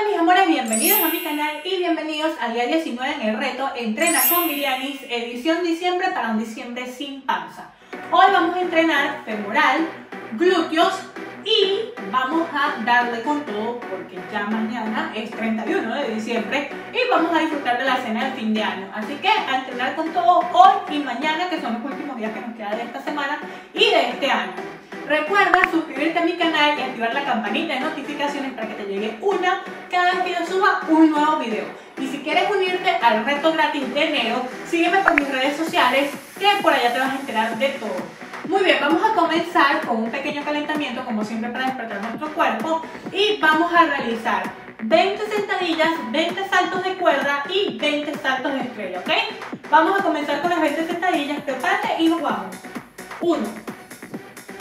Hola mis amores, bienvenidos a mi canal y bienvenidos al día 19 en el reto Entrena con Virianis, edición diciembre para un diciembre sin panza. Hoy vamos a entrenar femoral, glúteos y vamos a darle con todo porque ya mañana es 31 de diciembre y vamos a disfrutar de la cena de fin de año. Así que a entrenar con todo hoy y mañana que son los últimos días que nos queda de esta semana y de este año. Recuerda suscribirte a mi canal y activar la campanita de notificaciones para que te llegue una cada vez que yo suba un nuevo video. Y si quieres unirte al reto gratis de enero, sígueme por mis redes sociales que por allá te vas a enterar de todo. Muy bien, vamos a comenzar con un pequeño calentamiento, como siempre, para despertar nuestro cuerpo. Y vamos a realizar 20 sentadillas, 20 saltos de cuerda y 20 saltos de estrella, ¿ok? Vamos a comenzar con las 20 sentadillas, prepárate y nos vamos. 1,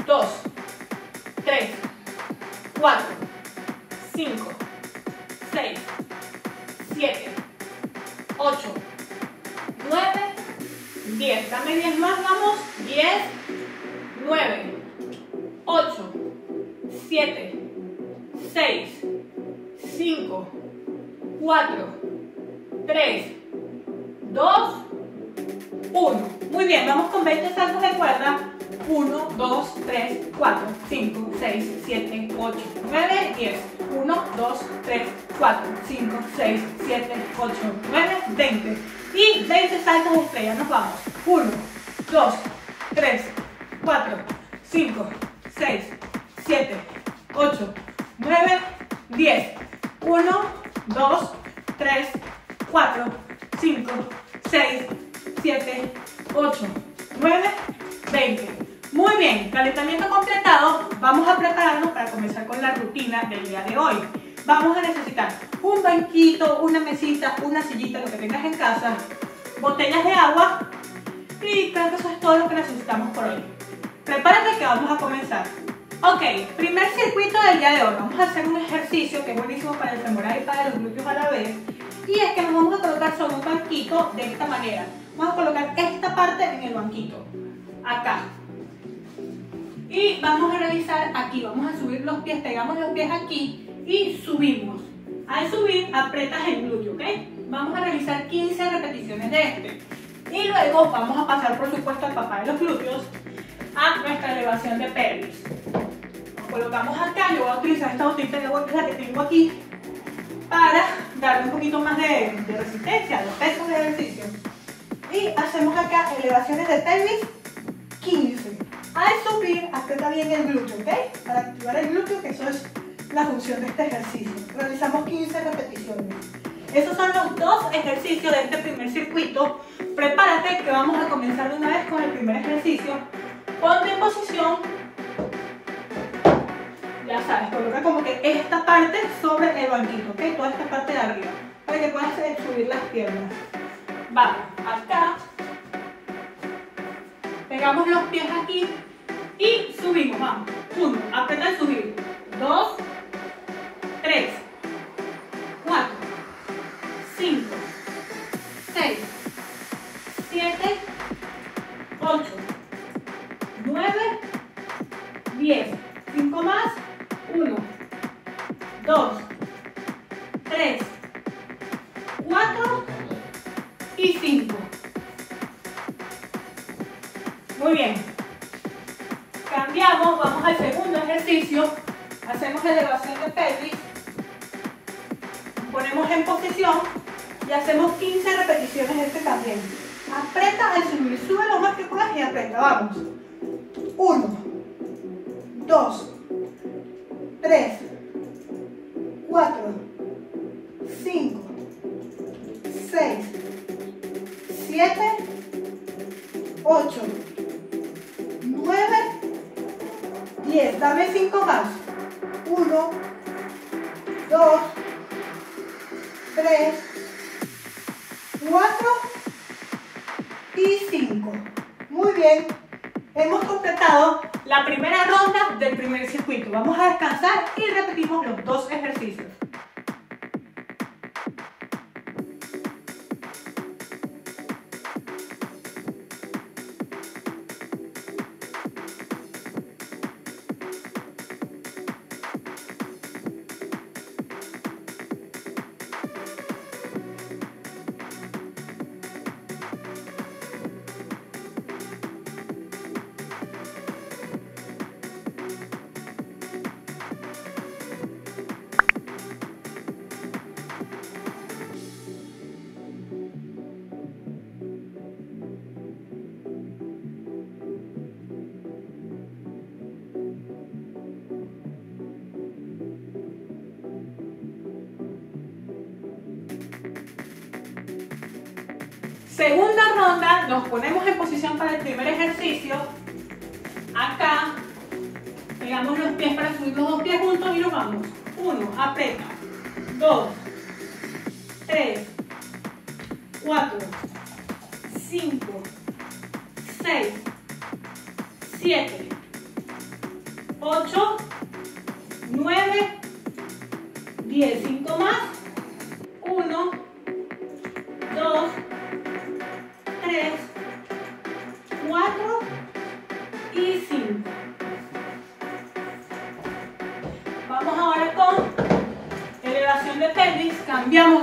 2, 3, 4, 5, 6, 7, 8, 9, 10. Dame 10 más, vamos. 10, 9, 8, 7, 6, 5, 4, 3, 2, 1. Muy bien, vamos con 20 saltos de cuerda. 1, 2, 3, 4, 5, 6, 7, 8, 9, 10. 1, 2, 3, 4, 5, 6, 7, 8, 9, 20. Y 20 saltos de estrella. Nos vamos. 1, 2, 3, 4, 5, 6, 7, 8, 9, 10. 1, 2, 3, 4, 5, 6, 7, 8, 9, 20. Muy bien, calentamiento completado. Vamos a prepararnos para comenzar con la rutina del día de hoy. Vamos a necesitar un banquito, una mesita, una sillita, lo que tengas en casa, botellas de agua y creo que eso es todo lo que necesitamos por hoy. Prepárate que vamos a comenzar. Ok, primer circuito del día de hoy. Vamos a hacer un ejercicio que es buenísimo para el femoral y para los glúteos a la vez. Y es que nos vamos a colocar sobre un banquito de esta manera. Vamos a colocar esta parte en el banquito. Acá. Y vamos a realizar aquí, vamos a subir los pies, pegamos los pies aquí y subimos. Al subir, apretas el glúteo, ¿ok? Vamos a realizar 15 repeticiones de este. Y luego vamos a pasar, por supuesto, al papá de los glúteos a nuestra elevación de pelvis. Nos colocamos acá, yo voy a utilizar esta botita de agua que tengo aquí para darle un poquito más de, de resistencia, de peso de ejercicio. Y hacemos acá elevaciones de pelvis 15. Al subir, aprieta bien el glúteo, ¿ok? Para activar el glúteo, que eso es la función de este ejercicio. Realizamos 15 repeticiones. Esos son los dos ejercicios de este primer circuito. Prepárate que vamos a comenzar de una vez con el primer ejercicio. Ponte en posición. Ya sabes, coloca como que esta parte sobre el banquito, ¿ok? Toda esta parte de arriba. Para que puedas subir las piernas. Vamos, acá. Pegamos los pies aquí y subimos, vamos. Uno, apretar subir. Dos, tres, cuatro, cinco, seis, siete, ocho, nueve, diez. Cinco más. Uno, dos, tres, cuatro y cinco. Muy bien. Cambiamos, vamos al segundo ejercicio. Hacemos elevación de pelvis. Ponemos en posición y hacemos 15 repeticiones este también. Aprieta al subir, sube lo más y aprieta. Vamos. 1, 2, Segunda ronda, nos ponemos en posición para el primer ejercicio. Acá, pegamos los pies para subir los dos pies juntos y nos vamos. Uno, aprieta. Dos, pelvis,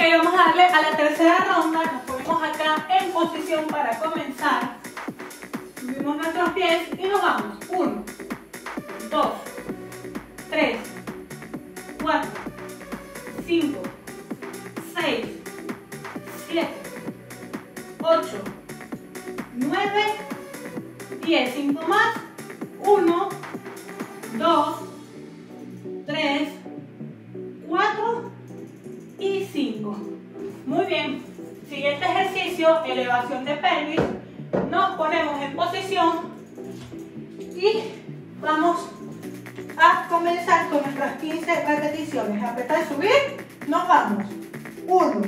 Vamos a darle a la tercera ronda. Nos ponemos acá en posición para comenzar. Subimos nuestros pies y nos vamos. Vamos a comenzar con nuestras 15 repeticiones. Apretar y subir. Nos vamos. 1,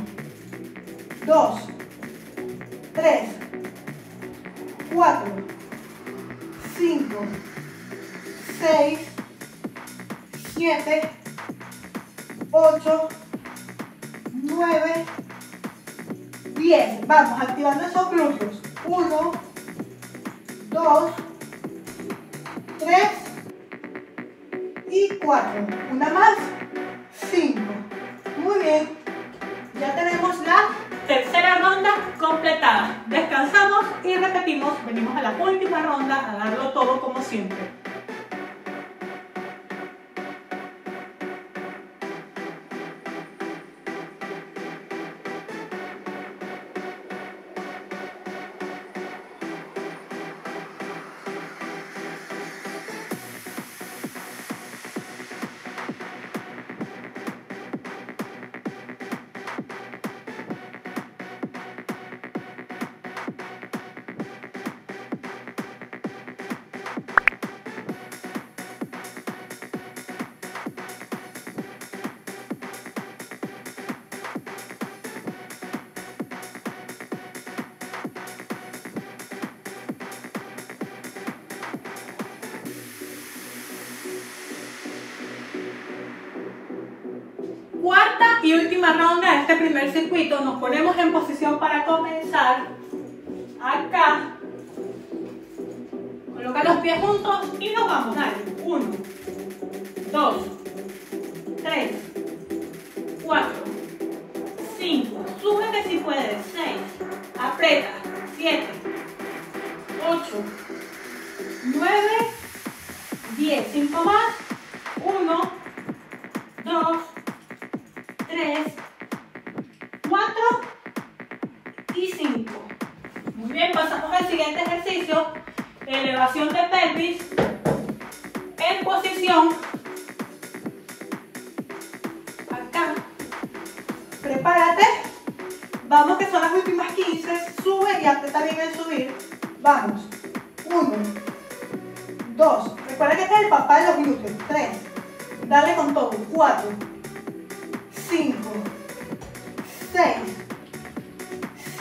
2, 3, 4, 5, 6, 7, 8, 9, 10. Vamos, activando esos glúteos. 1, 2, 3 y 4. Una más. 5. Muy bien. Ya tenemos la tercera ronda completada. Descansamos y repetimos. Venimos a la última ronda a darlo todo como siempre. Y última ronda de este primer circuito. Nos ponemos en posición para comenzar. Acá. Coloca los pies juntos y nos vamos. Dale. El subir. Vamos. 1, 2. Recuerda que este es el papá de los glúteos. 3. Dale con todo. 4, 5, 6,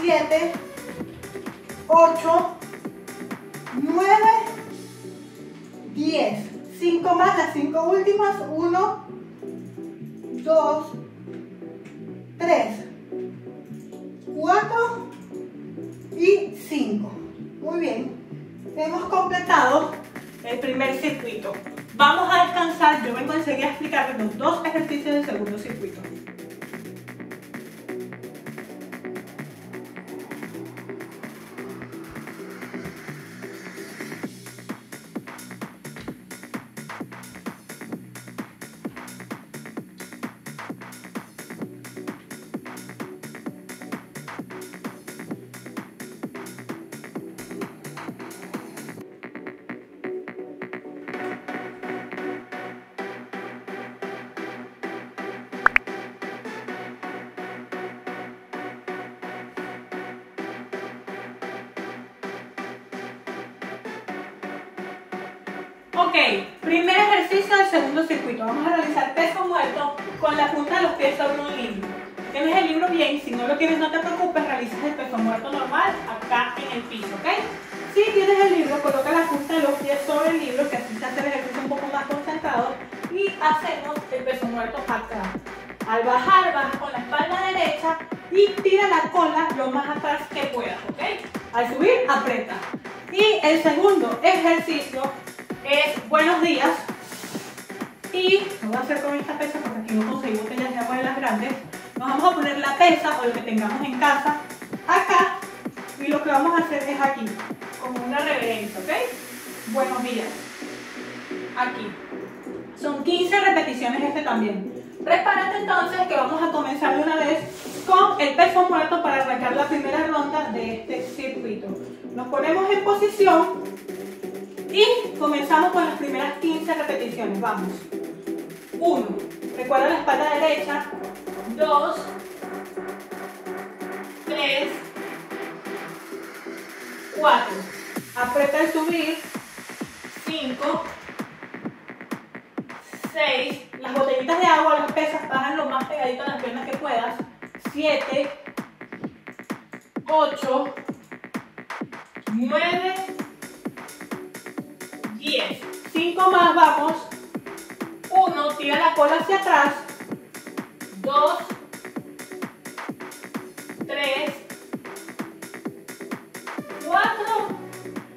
7, 8, 9, 10. 5 más, las 5 últimas. 1, 2, 3, los dos ejercicios del segundo circuito. Ok, primer ejercicio del segundo circuito. Vamos a realizar peso muerto con la punta de los pies sobre un libro. Tienes el libro bien, si no lo tienes no te preocupes, realizas el peso muerto normal acá en el piso, ¿ok? Si tienes el libro, coloca la punta de los pies sobre el libro, que así se hace el ejercicio un poco más concentrado, y hacemos el peso muerto acá. Al bajar, baja con la espalda derecha y tira la cola lo más atrás que puedas, ¿ok? Al subir, aprieta. Y el segundo ejercicio es buenos días. Y lo voy a hacer con esta pesa porque aquí no conseguí botellas de agua de las grandes. Nos vamos a poner la pesa o lo que tengamos en casa acá. Y lo que vamos a hacer es aquí, como una reverencia, ¿ok? Buenos días. Aquí. Son 15 repeticiones este también. Prepárate entonces que vamos a comenzar de una vez con el peso muerto para arrancar la primera ronda de este circuito. Nos ponemos en posición y comenzamos con las primeras 15 repeticiones. Vamos. 1. Recuerda la espalda derecha. 2. 3. 4. Aprieta el subir. 5. 6. Las botellitas de agua, las pesas, bajan lo más pegadito a las piernas que puedas. 7. 8. 9. 5 más, vamos. 1, tira la cola hacia atrás. 2, 3, 4,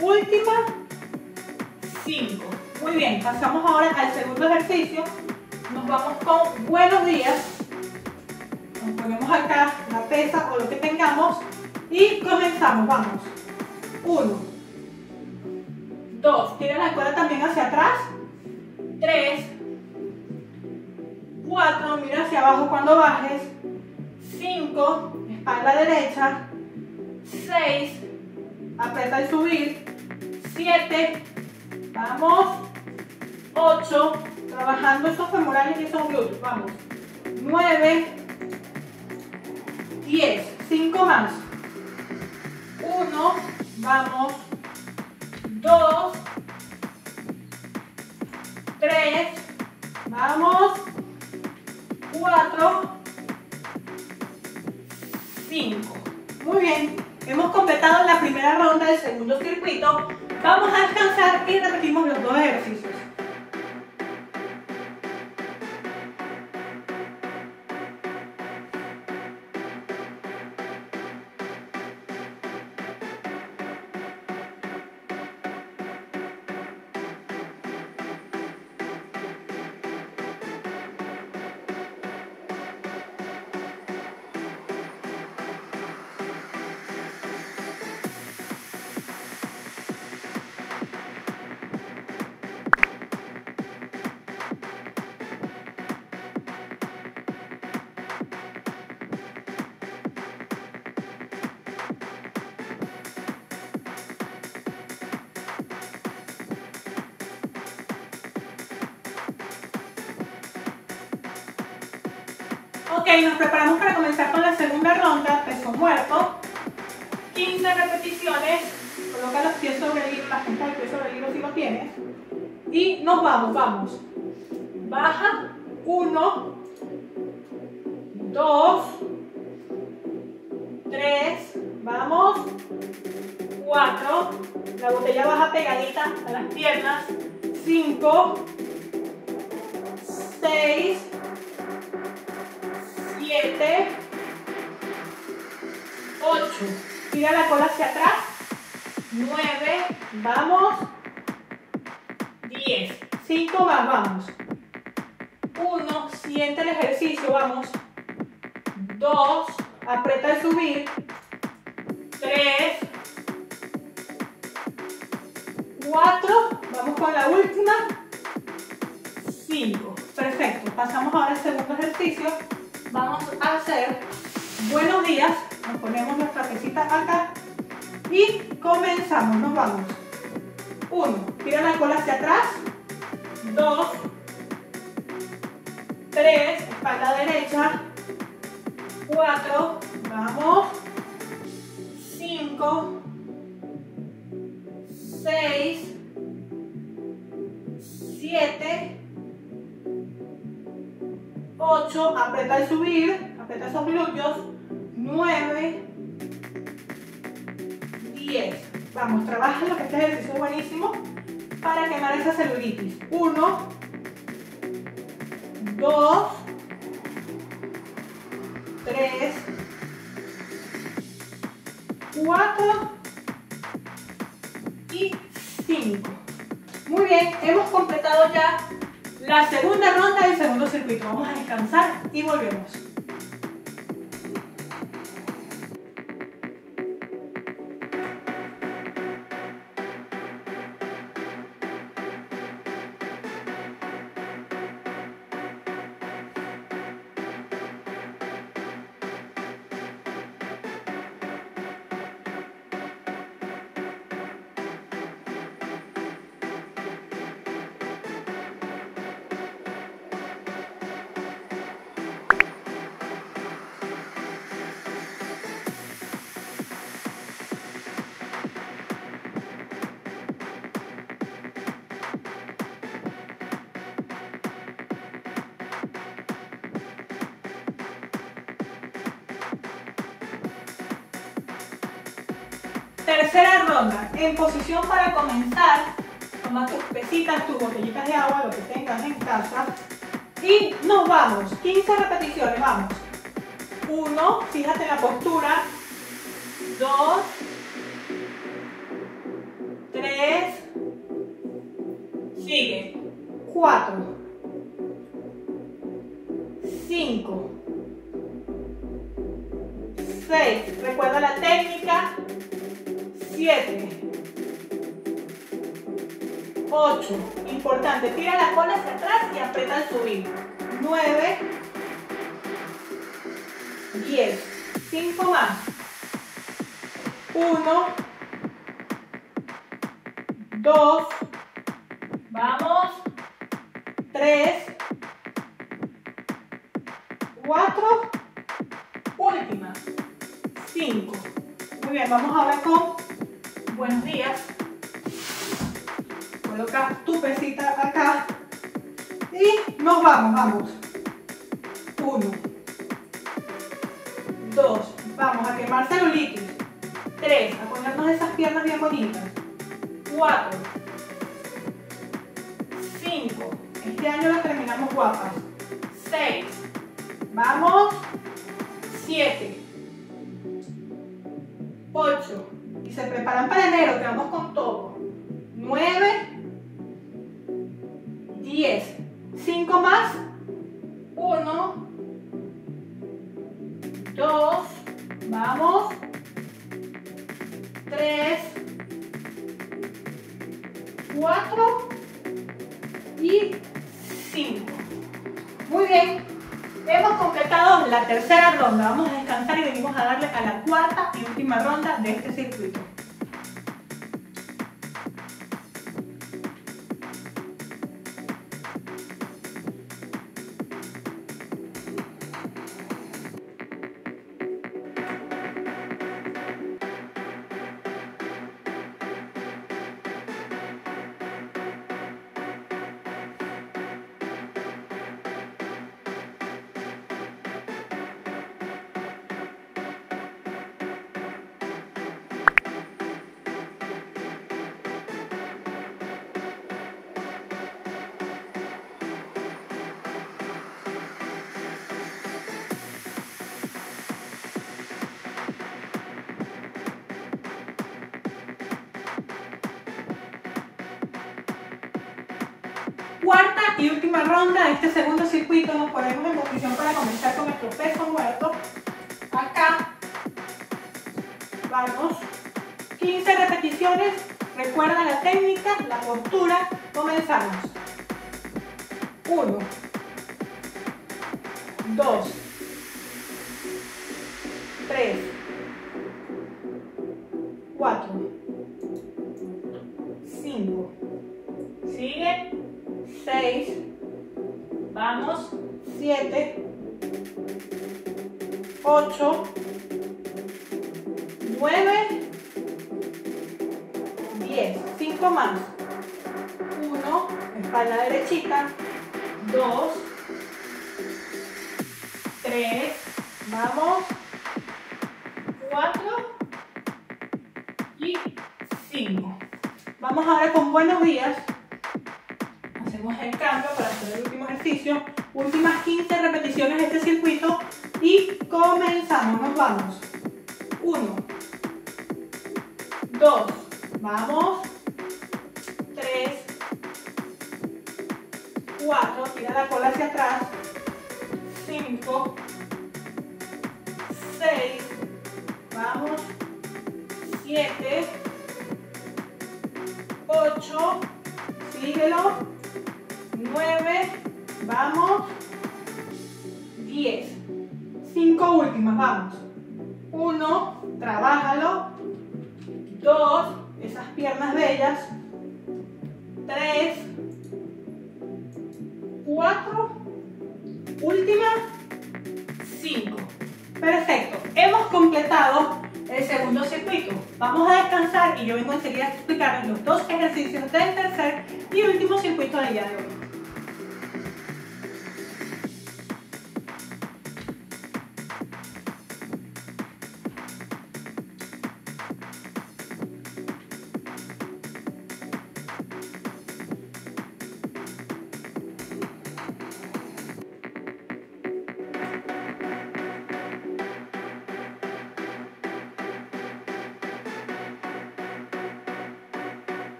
última, 5. Muy bien, pasamos ahora al segundo ejercicio. Nos vamos con buenos días. Nos ponemos acá la pesa o lo que tengamos y comenzamos. Vamos. 1, 2, tira la cola también hacia atrás. 3, 4, mira hacia abajo cuando bajes. 5, espalda derecha. 6, aprieta el subir. 7, vamos. 8, trabajando estos femorales y esos glúteos. Vamos. 9, 10, 5 más. 1, vamos. 2, 3, vamos, 4, 5. Muy bien, hemos completado la primera ronda del segundo circuito. Vamos a descansar y repetimos los dos ejercicios. Ok, nos preparamos para comenzar con la segunda ronda, peso muerto. 15 repeticiones. Coloca los pies sobre el hilo, las puntas del pie sobre el hilo si lo tienes. Y nos vamos, vamos. Baja. 1, 2, 3, vamos. 4, la botella baja pegadita a las piernas. 5, 6, 7, 8. Tira la cola hacia atrás. 9, vamos. 10. 5 más, vamos. 1, siente el ejercicio, vamos. 2, aprieta el subir. 3, 4, vamos con la última. 5. Perfecto. Pasamos ahora al segundo ejercicio. Vamos a hacer buenos días. Nos ponemos nuestra pesita acá. Y comenzamos. Nos vamos. 1. Tira la cola hacia atrás. 2. 3. Espalda derecha. 4. Vamos. 5. 6. 8, aprieta al subir, aprieta esos glúteos, 9, 10. Vamos, trabaja lo que este ejercicio es buenísimo para quemar esa celulitis. 1, 2, 3, 4 y 5. Muy bien, hemos completado ya la segunda ronda del segundo circuito. Vamos a descansar y volvemos. Tercera ronda. En posición para comenzar, toma tus pesitas, tus botellitas de agua, lo que tengas en casa. Y nos vamos. 15 repeticiones, vamos. 1, fíjate en la postura. 2, 1, 2, vamos, 3, 4, última, 5. Muy bien, vamos ahora con buenos días. Coloca tu pesita acá. Y nos vamos, vamos. Uno. Dos. Vamos a quemar celulitis. 3. A ponernos esas piernas bien bonitas. 4. 5. Este año las terminamos guapas. 6. Vamos. 7. A darle a la cuarta y última ronda de este circuito. La postura. Comenzamos. 1, 2, 3, 4, 5, sigue, 6, vamos, 7, vamos, 1, trabájalo, 2, esas piernas bellas, 3, 4, última, 5. Perfecto, hemos completado el segundo circuito. Vamos a descansar y yo vengo enseguida a explicar los dos ejercicios del tercer y último circuito del día de hoy.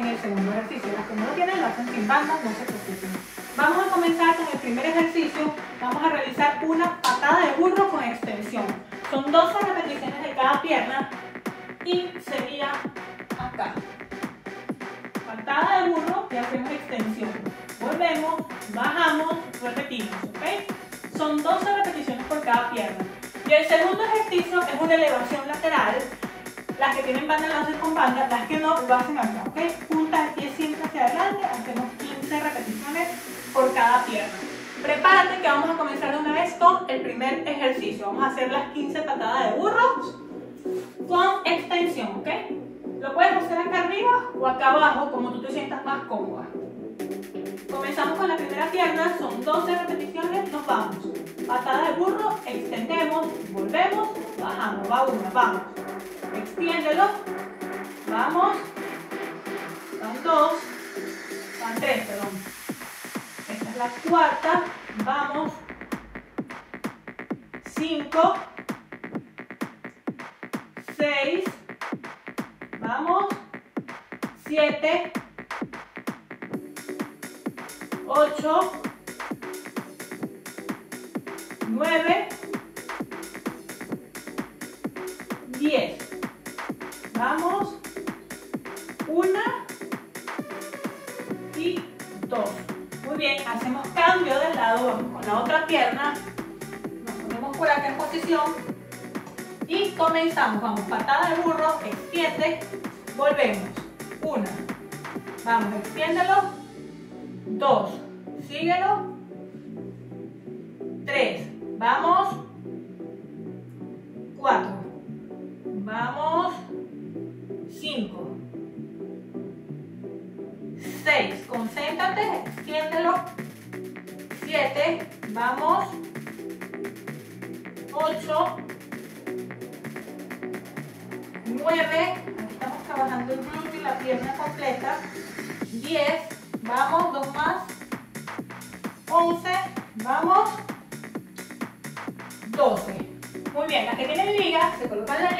En el segundo ejercicio. Las que no lo tienen lo hacen sin bandas, no se preocupen. Vamos a comenzar con el primer ejercicio. Vamos a realizar una patada de burro con extensión. Son 12 repeticiones de cada pierna y sería acá. Patada de burro y hacemos extensión. Volvemos, bajamos, repetimos, ¿ok? Son 12 repeticiones por cada pierna. Y el segundo ejercicio es una elevación lateral. Las que tienen banda lo hacen con banda, las que no lo hacen acá, ¿ok? Punta el pie siempre hacia adelante, hacemos 15 repeticiones por cada pierna. Prepárate que vamos a comenzar una vez con el primer ejercicio. Vamos a hacer las 15 patadas de burro con extensión, ¿ok? Lo puedes hacer acá arriba o acá abajo, como tú te sientas más cómoda. Comenzamos con la primera pierna, son 12 repeticiones, nos vamos. Patada de burro, extendemos, volvemos, bajamos, va una, vamos. Extiéndelo, vamos. Dos, van tres, perdón. Esta es la cuarta, vamos. Cinco, seis, vamos. Siete, 8, 9, Y comenzamos. Vamos, patada de burro, extiende. Volvemos. Una. Vamos, extiéndelo. 2, síguelo,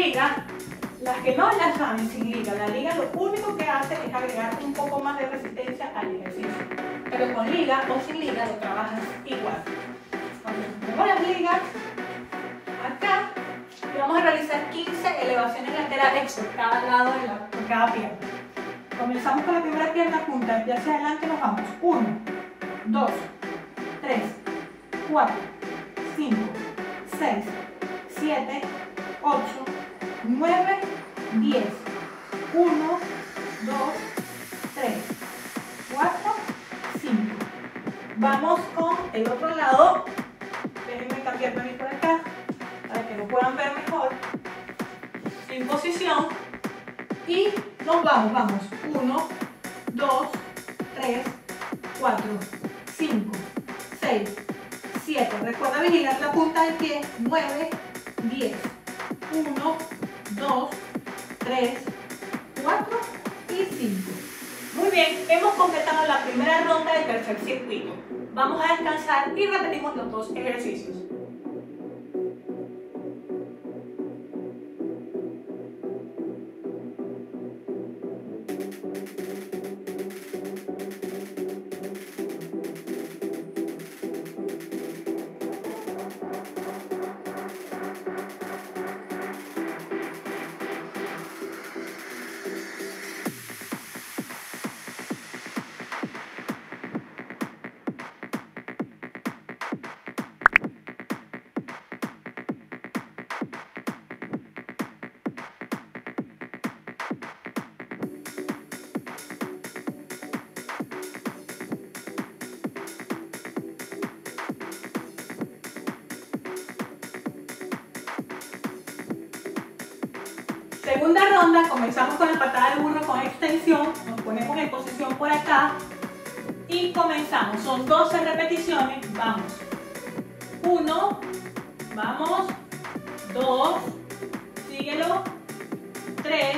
liga, las que no las saben sin liga, la liga lo único que hace es agregar un poco más de resistencia al ejercicio. Pero con liga o sin liga lo trabajas igual. Cuando ponemos las ligas, acá, y vamos a realizar 15 elevaciones laterales por cada lado de, la, por cada pierna. Comenzamos con la primera pierna junta y hacia adelante nos vamos. 1, 2, 3, 4, 5, 6, 7, 8, 9, 10. 1, 2, 3, 4, 5. Vamos con el otro lado. Déjenme cambiarme por acá para que lo puedan ver mejor. En posición. Y nos vamos, vamos. 1, 2, 3, 4, 5, 6, 7. Recuerda vigilar la punta del pie. 9, 10. 1, 2, 3, 4 y 5. Muy bien, hemos completado la primera ronda del tercer circuito. Vamos a descansar y repetimos los dos ejercicios. Segunda ronda, comenzamos con la patada de burro con extensión, nos ponemos en posición por acá y comenzamos. Son 12 repeticiones, vamos. 1, vamos, 2, síguelo, 3,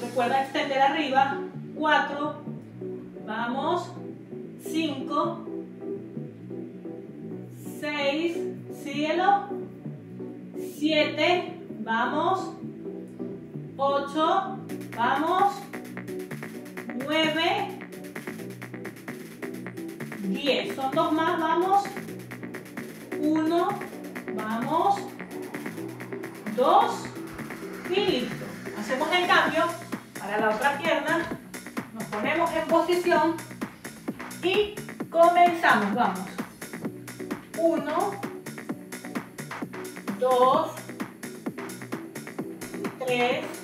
recuerda extender arriba, 4, vamos, 5, 6, síguelo, 7, vamos, 8, vamos, 9, 10, son dos más, vamos, 1, vamos, 2 y listo. Hacemos el cambio. Para la otra pierna, nos ponemos en posición y comenzamos, vamos. 1, 2, 3,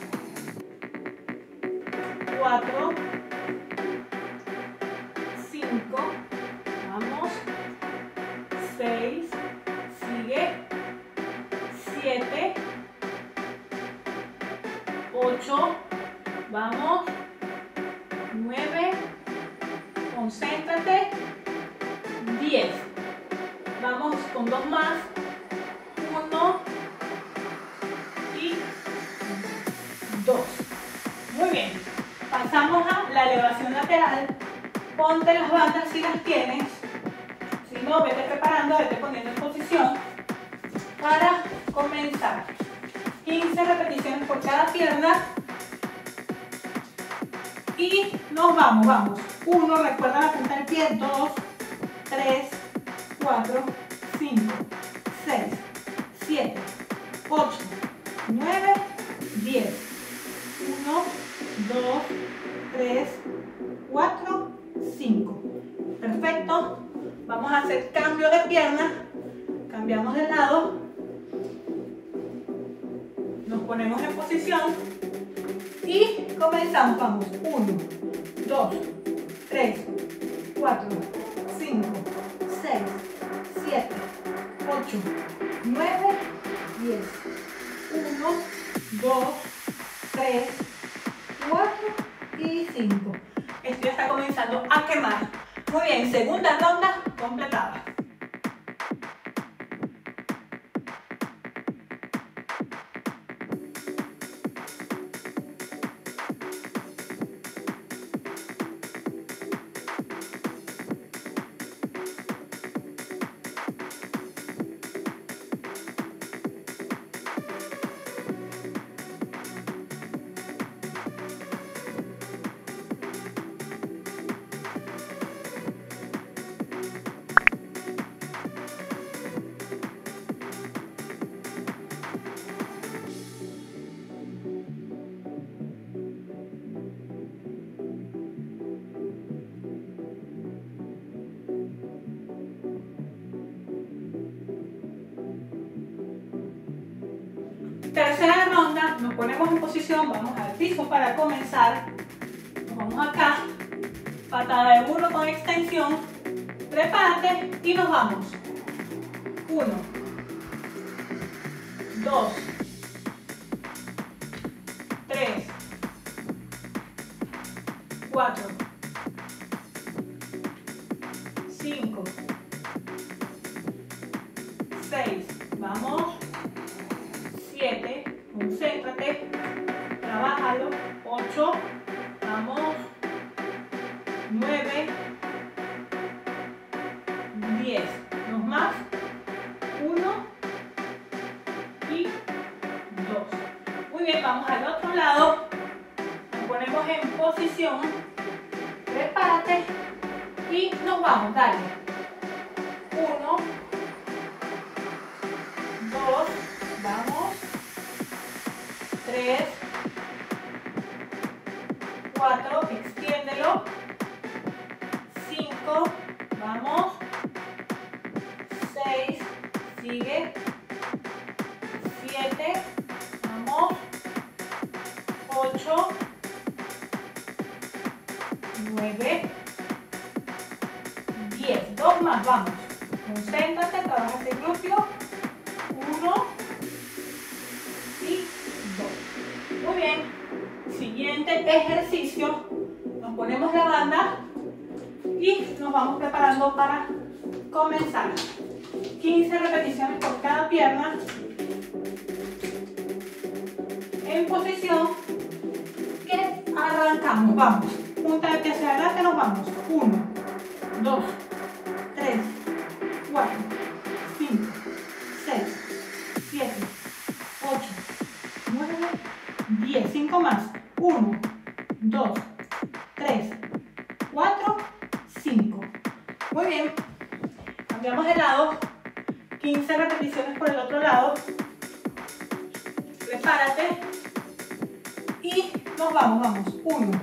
No, vete preparando, vete poniendo en posición para comenzar. 15 repeticiones por cada pierna. Y nos vamos, vamos. 1, recuerda la punta del pie. 2, 3, 4, 5, 6, 7, 8, 9, 10. 1, 2, 3, 4, 5. Perfecto. Vamos a hacer cambio de pierna. Cambiamos de lado. Nos ponemos en posición. Y comenzamos. Vamos. 1, 2, 3, 4, 5, 6, 7, 8, 9, 10. 1, 2, 3, 4 y 5. Esto ya está comenzando a quemar. Muy bien, segunda ronda completada. Ponemos en posición, vamos al piso para comenzar. Nos vamos acá, patada de burro con extensión, prepárate y nos vamos. Posición, Que arrancamos. Vamos. Punta de pie hacia adelante, nos vamos. 1, 2, 3, 4, 5, 6, 7, 8, 9, 10. 5 más. 1, vamos, vamos. 1,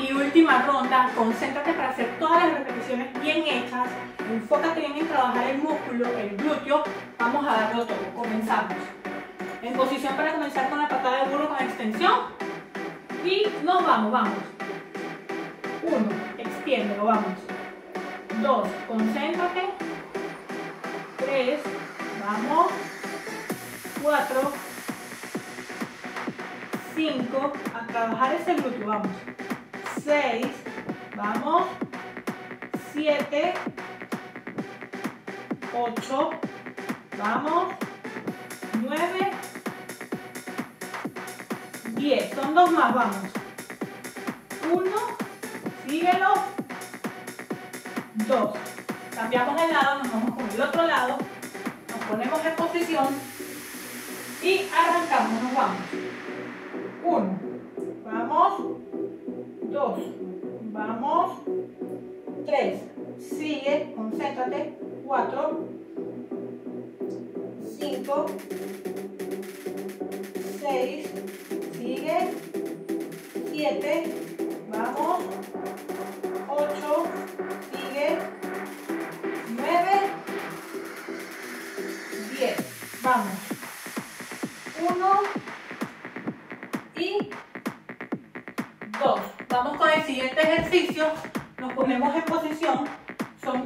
y última ronda, concéntrate para hacer todas las repeticiones bien hechas, enfócate bien en trabajar el músculo, el glúteo, vamos a darlo todo, comenzamos. En posición para comenzar con la patada de burro con extensión y nos vamos, vamos. Uno, extiéndelo, vamos. Dos, concéntrate. Tres, vamos. Cuatro, 5, a trabajar ese glúteo, vamos. 7, 8, vamos. 9, 10. Son dos más, vamos. 1, síguelo. 2. Cambiamos el lado, nos vamos con el otro lado. Nos ponemos en posición y arrancamos, nos vamos. 1, vamos, 2, vamos, 3, sigue, concéntrate, 4, 5, 6, sigue, 7, vamos, 8, sigue, 9, 10, vamos, 1 y 2, vamos con el siguiente ejercicio, nos ponemos en posición.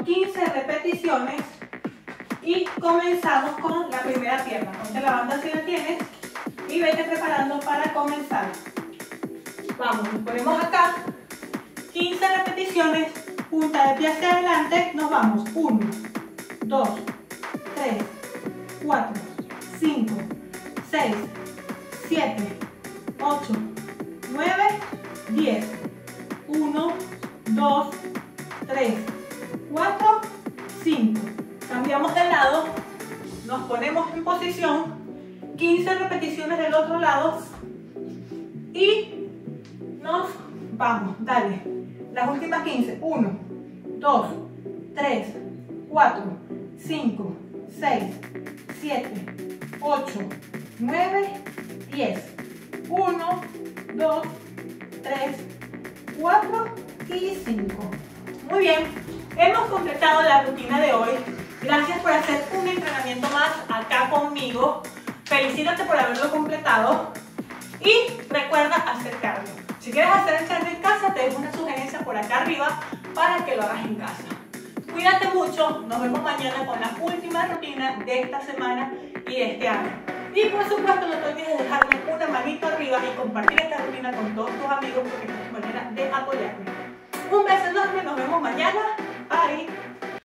15 repeticiones y comenzamos con la primera pierna. Ponte la banda si la tienes y vete preparando para comenzar. Vamos, nos ponemos acá, 15 repeticiones, punta de pie hacia adelante, nos vamos, 1, 2, 3, 4, 5, 6, 7, 8, 9, 10, 1, 2, 3, 4, 5. Cambiamos de lado, nos ponemos en posición, 15 repeticiones del otro lado y nos vamos, dale. Las últimas 15, 1, 2, 3, 4, 5, 6, 7, 8, 9, 10. 1, 2, 3, 4 y 5. Muy bien, hemos completado la rutina de hoy. Gracias por hacer un entrenamiento más acá conmigo. Felicítate por haberlo completado. Y recuerda hacer cardio. Si quieres hacer el cardio en casa, te dejo una sugerencia por acá arriba para que lo hagas en casa. Cuídate mucho, nos vemos mañana con la última rutina de esta semana y de este año. Y por supuesto no te olvides de dejarme una manito arriba y compartir esta rutina con todos tus amigos porque es tu manera de apoyarme. Un beso enorme, nos vemos mañana. Bye.